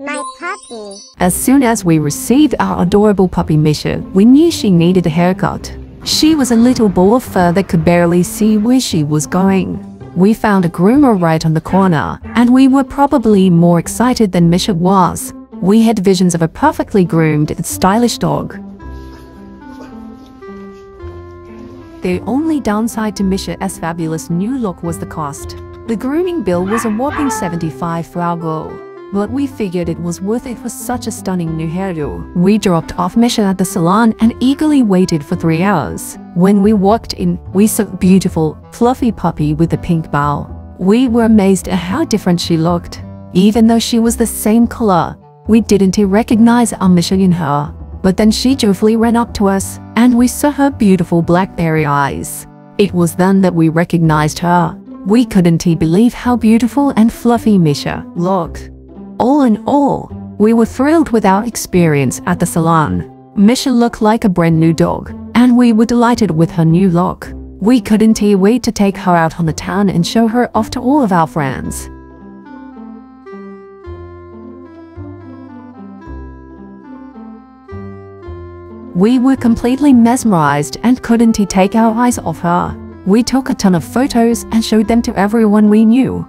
My puppy. As soon as we received our adorable puppy Misha, we knew she needed a haircut. She was a little ball of fur that could barely see where she was going. We found a groomer right on the corner, and we were probably more excited than Misha was. We had visions of a perfectly groomed and stylish dog. The only downside to Misha's fabulous new look was the cost. The grooming bill was a whopping 75 for our but we figured it was worth it for such a stunning new hairdo. We dropped off Misha at the salon and eagerly waited for three hours. When we walked in, we saw a beautiful, fluffy puppy with a pink bow. We were amazed at how different she looked. Even though she was the same color, we didn't recognize our Misha in her. But then she joyfully ran up to us, and we saw her beautiful blackberry eyes. It was then that we recognized her. We couldn't believe how beautiful and fluffy Misha looked. All in all, we were thrilled with our experience at the salon. Misha looked like a brand new dog, and we were delighted with her new look. We couldn't wait to take her out on the town and show her off to all of our friends. We were completely mesmerized and couldn't take our eyes off her. We took a ton of photos and showed them to everyone we knew.